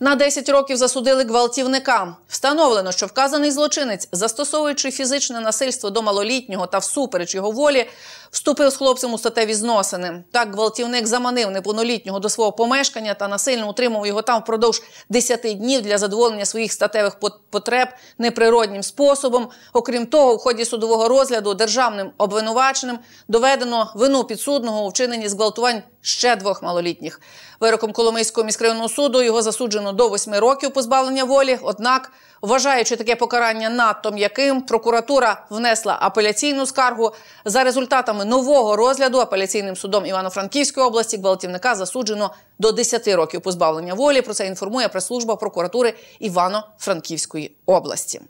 На 10 років засудили гвалтівника. Встановлено, що вказаний злочинець, застосовуючи фізичне насильство до малолітнього та всупереч його волі, вступив з хлопцем у статеві зносини. Так гвалтівник заманив неповнолітнього до свого помешкання та насильно утримав його там впродовж 10 днів для задоволення своїх статевих потреб неприроднім способом. Окрім того, у ході судового розгляду державним обвинуваченим доведено вину підсудного у вчиненні зґвалтувань ще двох малолітніх. Вироком Коломийського міськрайонного суду його засуджено до восьми років позбавлення волі. Однак, вважаючи таке покарання надто м'яким, прокуратура внесла апеляційну скаргу за результатами нового розгляду апеляційним судом Івано-Франківської області. Гвалтівника засуджено до 10 років позбавлення волі. Про це інформує прес-служба прокуратури Івано-Франківської області.